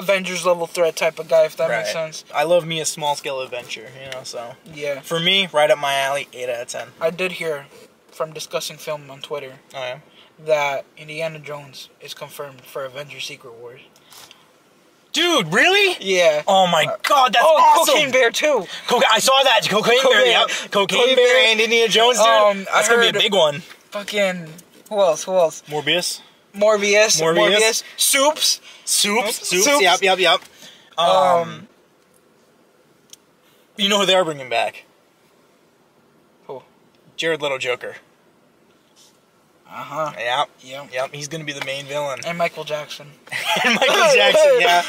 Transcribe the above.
Avengers level threat type of guy, if that makes sense. I love me a small scale adventure, you know. So Yeah. for me, right up my alley. Eight out of ten. I did hear from discussing film on Twitter Oh yeah. that Indiana Jones is confirmed for Avengers Secret Wars. Dude, really? Yeah. Oh my god, that's oh, awesome! Cocaine Bear too. Coca- I saw that. Cocaine, Cocaine Bear, Bear. yep. Cocaine, Cocaine Bear Bear. and Indiana Jones, dude. Um, that's gonna be a big one. Fucking who else? Who else? Morbius. Morbius. Morbius. Morbius. Soups. Soups. Soups. Soups. Yep, yep, yep. Um, Um, you know who they're bringing back? Who? Jared Leto Joker. Uh huh. Yep. Yep. Yep. He's gonna be the main villain. And Michael Jackson. and Michael Jackson. Yeah.